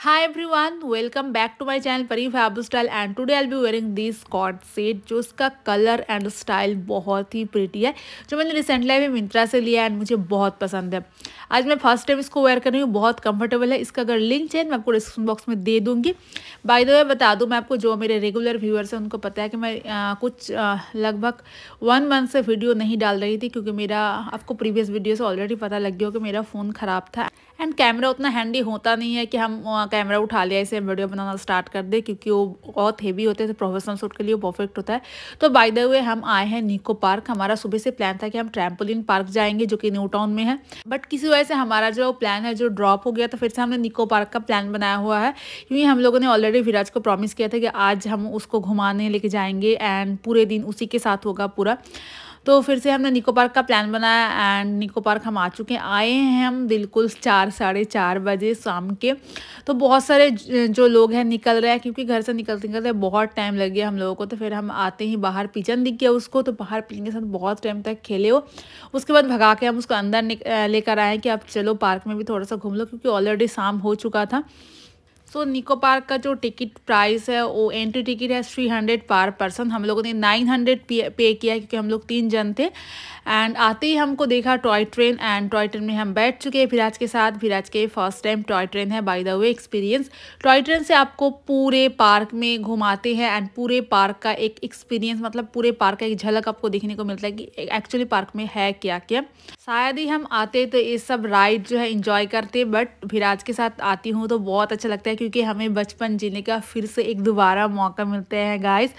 Hi everyone, welcome back to my channel Pari fab style and today I be wearing this coord set जो इसका colour and style बहुत ही pretty है जो मैंने recently अभी मिंत्रा से लिया एंड मुझे बहुत पसंद है। आज मैं फ़र्स्ट टाइम इसको वेयर कर रही हूँ बहुत कंफर्टेबल है। इसका अगर लिंक चाहिए मैं आपको डिस्क्रिप्शन बॉक्स में दे दूँगी। बाय द बता दूँ मैं आपको जो मेरे रेगुलर व्यूअर्स हैं उनको पता है कि मैं आ, कुछ लगभग वन मंथ से वीडियो नहीं डाल रही थी क्योंकि मेरा आपको प्रीवियस वीडियो से ऑलरेडी पता लग गया कि मेरा फ़ोन ख़राब था। एंड कैमरा उतना हैंडी होता नहीं है कि हम कैमरा उठा लिया, इसे वीडियो बनाना स्टार्ट कर दे, क्योंकि वो बहुत हेवी होते हैं तो प्रोफेशनल शूट के लिए परफेक्ट होता है। तो बाय द वे हम आए हैं निको पार्क हमारा सुबह से प्लान था कि हम ट्रैम्पोलिन पार्क जाएँगे, जो कि न्यू टाउन में है। बट किसी वजह से हमारा जो प्लान है, जो ड्रॉप हो गया तो फिर से हमने निको पार्क का प्लान बनाया हुआ है। क्योंकि हम लोगों ने ऑलरेडी विराज को प्रॉमिस किया था कि आज हम उसको घुमाने लेके जाएँगे एंड पूरे दिन उसी के साथ होगा पूरा। तो फिर से हमने निको पार्क का प्लान बनाया एंड निको पार्क हम आ चुके हैं। आए हैं हम बिल्कुल चार, साढ़े चार बजे शाम के। तो बहुत सारे जो लोग हैं निकल रहे हैं क्योंकि घर से निकलते निकलते बहुत टाइम लग गया हम लोगों को। तो फिर हम आते ही बाहर पिचन दिख गया उसको तो बाहर पिजन के साथ बहुत टाइम तक खेले हो उसके बाद भगा के हम उसको अंदर लेकर आए कि आप चलो पार्क में भी थोड़ा सा घूम लो क्योंकि ऑलरेडी शाम हो चुका था। सो निको पार्क का जो टिकट प्राइस है, वो एंट्री टिकट है थ्री हंड्रेड पर पर्सन हम लोगों ने नाइन हंड्रेड पे किया क्योंकि हम लोग तीन जन थे। एंड आते ही हमको देखा toy train and toy train में हम बैठ चुके हैं फिराज के साथ। फिराज के फ़र्स्ट टाइम टॉय ट्रेन है by the way experience toy train से आपको पूरे पार्क में घुमाते हैं एंड पूरे पार्क का एक एक्सपीरियंस मतलब पूरे पार्क का एक झलक आपको देखने को मिलता है कि एक्चुअली पार्क में है क्या क्या शायद ही हम आते तो ये सब राइड जो है इंजॉय करते बट फिराज के साथ आती हूँ तो बहुत अच्छा लगता है क्योंकि हमें बचपन जीने का फिर से एक दोबारा मौका मिलता है गाइस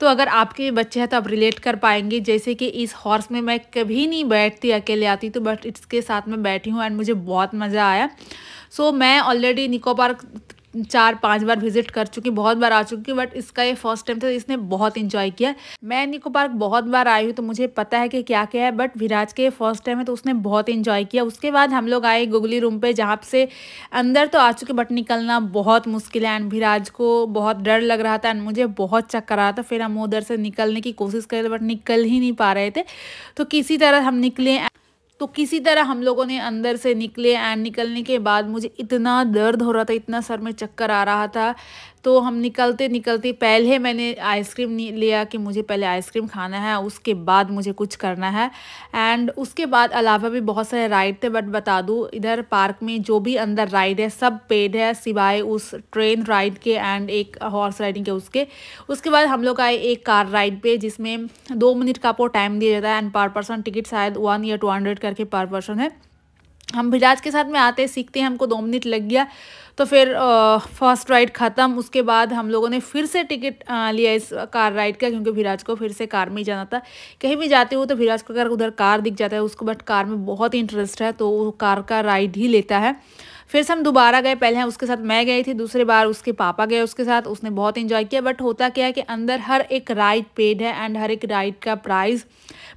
तो अगर आपके बच्चे हैं तो आप रिलेट कर पाएँगे जैसे कि इस हॉर्स में मैं कभी नहीं बैठती अकेले आती तो बट इसके साथ में बैठी हूँ एंड मुझे बहुत मज़ा आया. सो so, मैं ऑलरेडी निको पार्क चार पाँच बार विज़िट कर चुकी, बहुत बार आ चुकी बट इसका ये फ़र्स्ट टाइम था इसने बहुत इंजॉय किया। मैं निको पार्क बहुत बार आई हूँ तो मुझे पता है कि क्या क्या है बट विराज के फ़र्स्ट टाइम है तो उसने बहुत इंजॉय किया। उसके बाद हम लोग आए गुगली रूम पे, जहाँ से अंदर तो आ चुके बट निकलना बहुत मुश्किल है। एंड विराज को बहुत डर लग रहा था एंड मुझे बहुत चक्कर आ रहा था। फिर हम उधर से निकलने की कोशिश कर बट निकल ही नहीं पा रहे थे। तो किसी तरह हम निकले तो किसी तरह हम लोगों ने अंदर से निकले एंड निकलने के बाद मुझे इतना दर्द हो रहा था, इतना सर में चक्कर आ रहा था तो हम निकलते निकलते पहले मैंने आइसक्रीम लिया कि मुझे पहले आइसक्रीम खाना है, उसके बाद मुझे कुछ करना है। एंड उसके बाद अलावा भी बहुत सारे राइड थे, बट बता दूँ, इधर पार्क में जो भी अंदर राइड है, सब पेड है, सिवाय उस ट्रेन राइड के एंड एक हॉर्स राइडिंग के उसके। उसके बाद हम लोग आए एक कार राइड पे, जिसमें दो मिनट का आपको टाइम दिया जाता है एंड पर पर्सन टिकट शायद वन या टू हंड्रेड करके पर पर्सन है। हम विराज के साथ में आते, सीखते हैं हमको दो मिनट लग गया। तो फिर फ़र्स्ट राइड ख़त्म, उसके बाद हम लोगों ने फिर से टिकट लिया इस कार राइड का, क्योंकि विराज को फिर से कार में ही जाना था। कहीं भी जाते हो तो विराज को अगर उधर कार दिख जाता है, उसको बट कार में बहुत इंटरेस्ट है तो वो कार का राइड ही लेता है। फिर से हम दोबारा गए, पहले हैं उसके साथ, मैं गई थी, दूसरी बार उसके पापा गए उसके साथ, उसने बहुत इन्जॉय किया बट होता क्या है कि अंदर हर एक राइड पेड है एंड हर एक राइड का price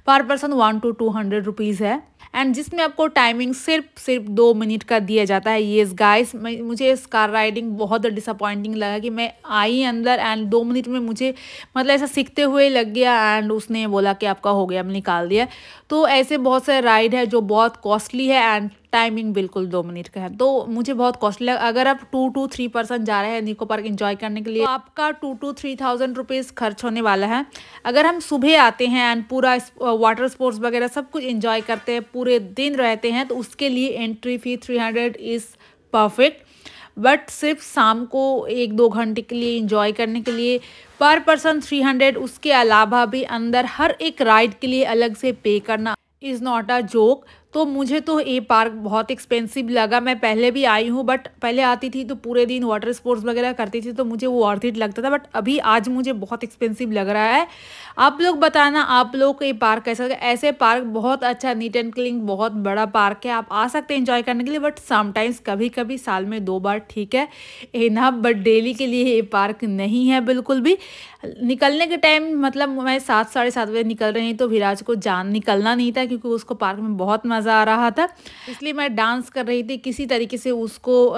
per person one two two hundred rupees है। एंड जिसमें आपको टाइमिंग सिर्फ़ सिर्फ़ दो मिनट का दिया जाता है ये गाइस मुझे इस कार राइडिंग बहुत डिसअपॉइंटिंग लगा कि मैं आई अंदर एंड दो मिनट में मुझे मतलब ऐसा सीखते हुए लग गया एंड उसने बोला कि आपका हो गया, अब निकाल दिया। तो ऐसे बहुत सारे राइड है जो बहुत कॉस्टली है एंड टाइमिंग बिल्कुल दो मिनट का है। तो मुझे बहुत कॉस्टली लगा। अगर आप टू टू थ्री पर्सन जा रहे हैं निको पार्क इंजॉय करने के लिए तो आपका two two three thousand rupees खर्च होने वाला है। अगर हम सुबह आते हैं एंड पूरा वाटर स्पोर्ट्स वगैरह सब कुछ इंजॉय करते हैं, पूरे दिन रहते हैं तो उसके लिए entry fee three hundred is perfect but सिर्फ़ शाम को एक दो घंटे के लिए इंजॉय करने के लिए पर पर्सन थ्री हंड्रेड उसके अलावा भी अंदर हर एक राइड के लिए अलग से पे करना इज़ नॉट अ जोक तो मुझे तो ये पार्क बहुत एक्सपेंसिव लगा। मैं पहले भी आई हूँ बट पहले आती थी तो पूरे दिन वाटर स्पोर्ट्स वगैरह करती थी तो मुझे वो इट लगता था बट अभी आज मुझे बहुत एक्सपेंसिव लग रहा है। आप लोग बताना, आप लोग ये पार्क कैसा लगा? ऐसे पार्क बहुत अच्छा नीट एंड क्लीन बहुत बड़ा पार्क है। आप आ सकते हैं इंजॉय करने के लिए बट समटाइम्स कभी कभी साल में दो बार ठीक है। इना बट डेली के लिए ये पार्क नहीं है बिल्कुल भी। निकलने के टाइम मतलब मैं सात, साढ़े सात बजे निकल रही तो विराज को जान निकलना नहीं था, क्योंकि उसको पार्क में बहुत मज़ा आ रहा था। इसलिए मैं डांस कर रही थी, किसी तरीके से उसको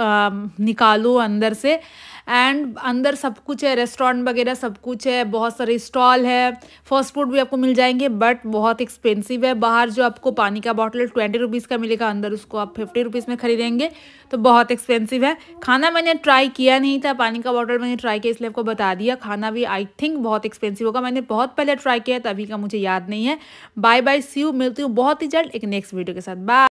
निकालूँ अंदर से। एंड अंदर सब कुछ है रेस्टोरेंट वगैरह सब कुछ है, बहुत सारे स्टॉल है फास्ट फ़ूड भी आपको मिल जाएँगे बट बहुत एक्सपेंसिव है। बाहर जो आपको पानी का बॉटल ट्वेंटी रुपीज़ का मिलेगा, अंदर उसको आप फिफ्टी रुपीज़ में खरीदेंगे तो बहुत एक्सपेंसिव है। खाना मैंने ट्राई किया नहीं था, पानी का बॉटल मैंने ट्राई किया, इसलिए आपको बता दिया। खाना भी आई थिंक बहुत एक्सपेंसिव होगा। मैंने बहुत पहले ट्राई किया तभी का मुझे याद नहीं है। बाय बाय सी यू मिलती हूँ बहुत ही जल्द एक नेक्स्ट वीडियो के साथ। बाय